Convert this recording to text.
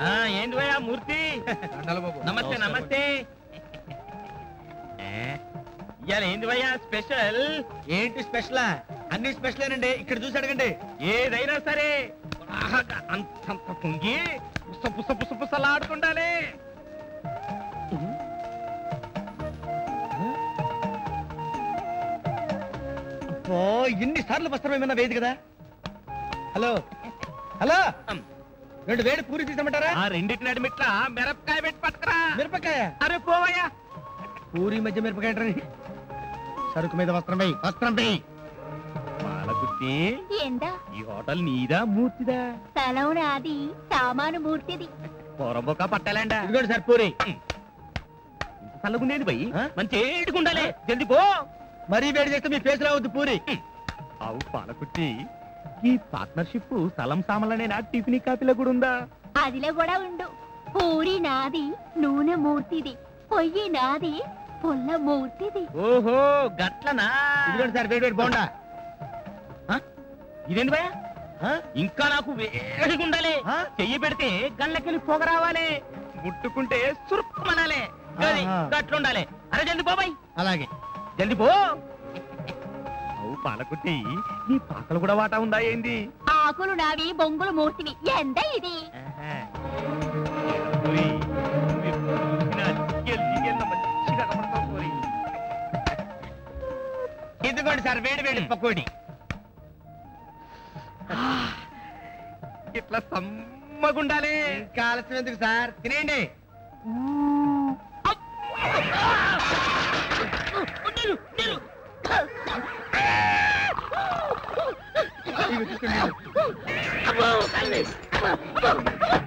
ఆ, ఏంది భయ్యా మూర్తి? నమస్తే నమస్తే. ఇవాళ ఏంది భయ్యా స్పెషల్? ఏంటి స్పెషల్? అన్ని స్పెషల్ అండి ఇక్కడ చూసి అడగండి. ఏదైనా సరే. అంతంత పొంగి పుస పుస పుస పుసలాడుకుండాలి ఓ ఇన్ని సార్లు వస్త్రం ఏమన్నా వేది కదా? హలో? హలో. రెండు వేడి పూరి తీసమంటారా ఆ రెండింటి నడిమిట్ల మిరపకాయ పెట్టి పట్టుకురా. మిరపకాయ? అరే పోవయ్యా. పూరి మధ్య మిరపకాయ సరుకు మీద వస్త్రం వేయి వస్త్రం వేయి. పాలకుట్టి ఏందా? ఈ హోటల్ నీదా మూర్తిదా? స్థలం నాది సామాను మూర్తిది. పొరబొక్క పట్టాలండా? ఇదిగోండి సార్ పూరి. చల్లగుండేది భయ్ ఆ? మంచి ఏడుకుండాలి జల్ది పో. మరీ వేడి చేస్తే మీ ఫేస్ రావద్దు పూరి. అవు పాలకుట్టి ఈ పార్ట్నర్షిప్ స్థలం సామాన్లనేనా టిఫిన్ కాపీలో కూడా ఉందా? అదిలో కూడా ఉండు. పూరి నాది నూనె మూర్తిది పొయ్యి నాది పుల్ల మూర్తిది. ఓహో గట్లనా? ఇదిగోండి సార్ వేడి వేడి బాగుండా ఇదేంటి భయ ఇంకా నాకు వేడిగా ఉండాలి? చెయ్యి పెడితే గళ్ళకెళ్ళి పొగ రావాలి. ముట్టుకుంటే గది ఆహా. గట్లుండాలి. అరే జల్ది బాబాయ్ అలాగే. జల్ది పో. అవు పాలకుట్టి ఈ పాకలు కూడా వాటా ఉందా ఏంది? ఆకులు నావి బొంగులు మూర్తివి ఎంత ఇది. ఇదిగోండి సార్ వేడి వేడి పకోడి. ఇట్లా సమ్మగుండాలి. ఇంకా ఆలస్యం ఎందుకు సార్? తినేయండి. just a minute. Come on, I missed. Come on.